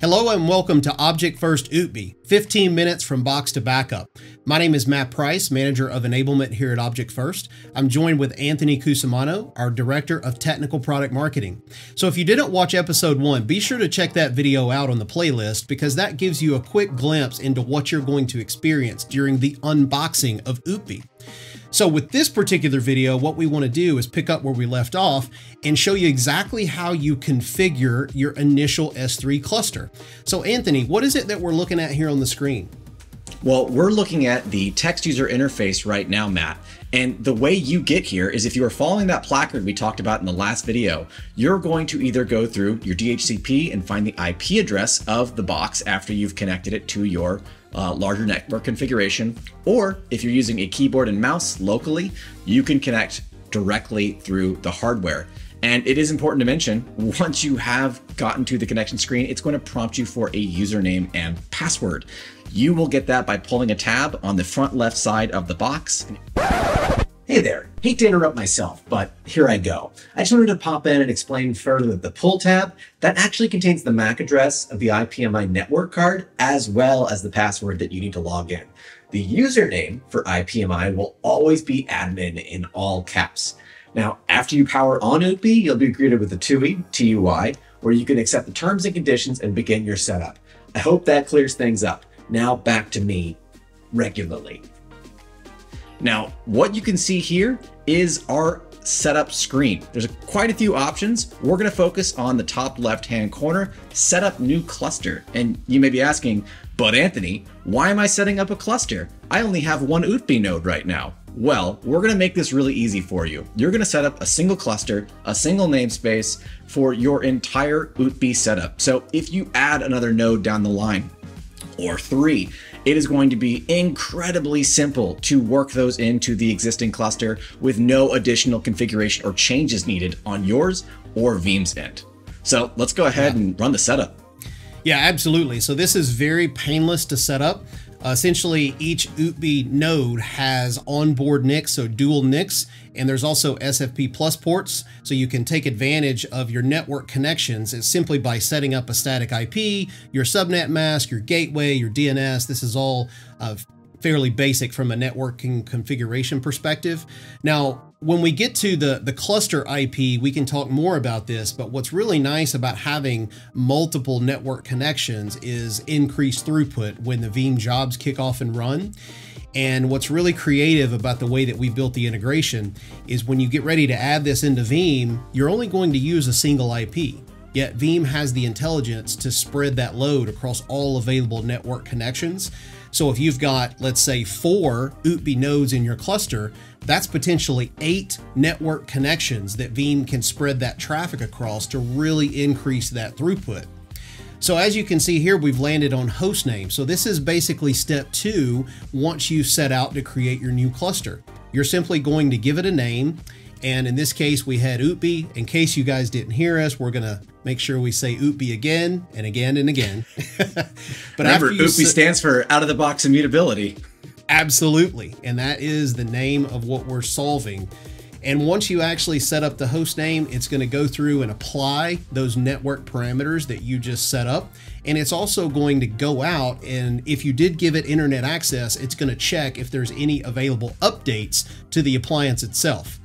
Hello and welcome to Object First Ootbi, 15 minutes from box to backup. My name is Matt Price, Manager of Enablement here at Object First. I'm joined with Anthony Cusimano, our Director of Technical Product Marketing. So if you didn't watch episode one, be sure to check that video out on the playlist because that gives you a quick glimpse into what you're going to experience during the unboxing of Ootbi. So with this particular video, what we want to do is pick up where we left off and show you exactly how you configure your initial S3 cluster. So Anthony, what is it that we're looking at here on the screen? Well, we're looking at the text user interface right now, Matt. And the way you get here is if you are following that placard we talked about in the last video, you're going to either go through your DHCP and find the IP address of the box after you've connected it to your uh, larger network configuration, or if you're using a keyboard and mouse locally, you can connect directly through the hardware. And it is important to mention, once you have gotten to the connection screen, it's going to prompt you for a username and password. You will get that by pulling a tab on the front left side of the box. Hey there, hate to interrupt myself, but here I go. I just wanted to pop in and explain further that the pull tab, that actually contains the MAC address of the IPMI network card, as well as the password that you need to log in. The username for IPMI will always be admin in all caps. Now, after you power on Ootbi, you'll be greeted with a TUI, TUI, where you can accept the terms and conditions and begin your setup. I hope that clears things up. Now back to me regularly. Now, what you can see here is our setup screen. There's quite a few options. We're gonna focus on the top left-hand corner, set up new cluster. And you may be asking, but Anthony, why am I setting up a cluster? I only have one Ootbi node right now. Well, we're gonna make this really easy for you. You're gonna set up a single cluster, a single namespace for your entire Ootbi setup. So if you add another node down the line, or three, it is going to be incredibly simple to work those into the existing cluster with no additional configuration or changes needed on yours or Veeam's end. So let's go ahead yeah. and run the setup. Yeah, absolutely. So this is very painless to set up. Essentially, each Ootbi node has onboard NICs, so dual NICs, and there's also SFP plus ports, so you can take advantage of your network connections simply by setting up a static IP, your subnet mask, your gateway, your DNS. This is all uh, fairly basic from a networking configuration perspective. Now, when we get to the, the cluster IP, we can talk more about this, but what's really nice about having multiple network connections is increased throughput when the Veeam jobs kick off and run. And what's really creative about the way that we built the integration is when you get ready to add this into Veeam, you're only going to use a single IP. Yet Veeam has the intelligence to spread that load across all available network connections. So if you've got, let's say, four Ootbi nodes in your cluster, that's potentially eight network connections that Veeam can spread that traffic across to really increase that throughput. So as you can see here, we've landed on host name. So this is basically step two once you set out to create your new cluster. You're simply going to give it a name. And in this case, we had Ootbi. In case you guys didn't hear us, we're going to make sure we say Ootbi again and again and again. but Remember, Ootbi stands for out of the box immutability. Absolutely. And that is the name of what we're solving. And once you actually set up the host name, it's going to go through and apply those network parameters that you just set up. And it's also going to go out and if you did give it internet access, it's going to check if there's any available updates to the appliance itself.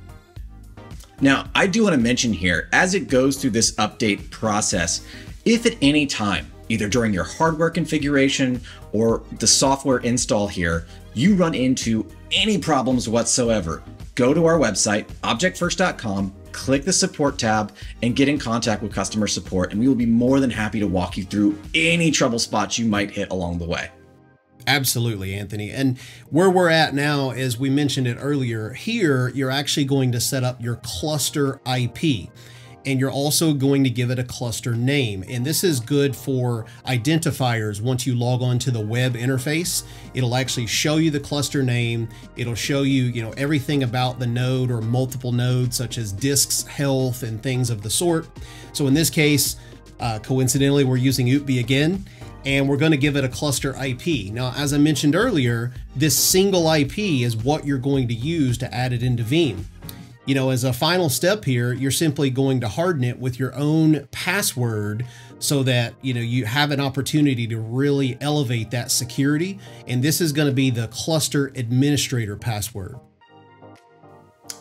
Now, I do want to mention here, as it goes through this update process, if at any time, either during your hardware configuration or the software install here, you run into any problems whatsoever, go to our website, objectfirst.com, click the support tab, and get in contact with customer support, and we will be more than happy to walk you through any trouble spots you might hit along the way. Absolutely, Anthony. And where we're at now, as we mentioned it earlier, here you're actually going to set up your cluster IP and you're also going to give it a cluster name. And this is good for identifiers once you log on to the web interface. It'll actually show you the cluster name. It'll show you, you know, everything about the node or multiple nodes such as disks, health, and things of the sort. So in this case, uh, coincidentally, we're using Ootbi again and we're going to give it a cluster IP. Now, as I mentioned earlier, this single IP is what you're going to use to add it into Veeam. You know, as a final step here, you're simply going to harden it with your own password so that you know you have an opportunity to really elevate that security. And this is going to be the cluster administrator password.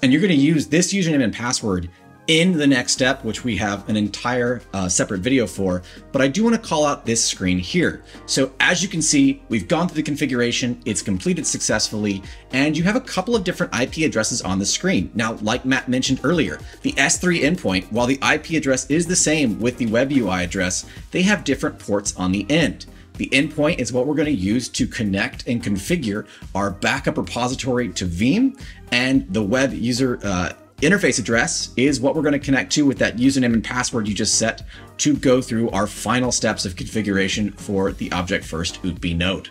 And you're going to use this username and password in the next step, which we have an entire uh, separate video for, but I do want to call out this screen here. So as you can see, we've gone through the configuration, it's completed successfully, and you have a couple of different IP addresses on the screen. Now, like Matt mentioned earlier, the S3 endpoint, while the IP address is the same with the web UI address, they have different ports on the end. The endpoint is what we're going to use to connect and configure our backup repository to Veeam, and the web user uh, interface address is what we're going to connect to with that username and password you just set to go through our final steps of configuration for the Object First Ootbi node.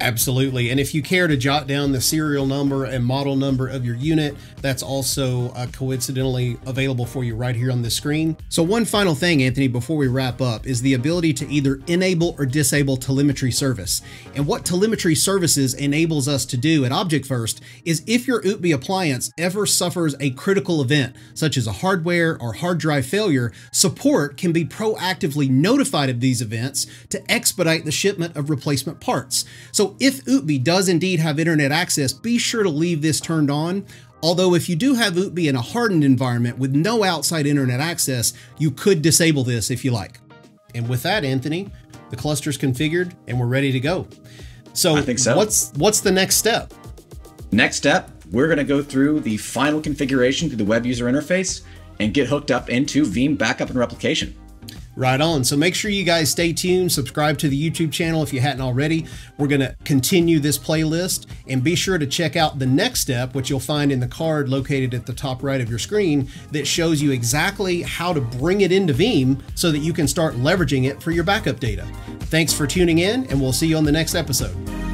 Absolutely. And if you care to jot down the serial number and model number of your unit, that's also uh, coincidentally available for you right here on the screen. So one final thing, Anthony, before we wrap up is the ability to either enable or disable telemetry service. And what telemetry services enables us to do at Object First is if your Ootbi appliance ever suffers a critical event, such as a hardware or hard drive failure, support can be proactively notified of these events to expedite the shipment of replacement parts. So so if Ootbi does indeed have internet access, be sure to leave this turned on. Although if you do have Ootbi in a hardened environment with no outside internet access, you could disable this if you like. And with that, Anthony, the cluster's configured and we're ready to go. So, I think so. what's what's the next step? Next step, we're going to go through the final configuration through the web user interface and get hooked up into Veeam backup and replication. Right on. So make sure you guys stay tuned, subscribe to the YouTube channel if you hadn't already. We're going to continue this playlist and be sure to check out the next step, which you'll find in the card located at the top right of your screen that shows you exactly how to bring it into Veeam so that you can start leveraging it for your backup data. Thanks for tuning in and we'll see you on the next episode.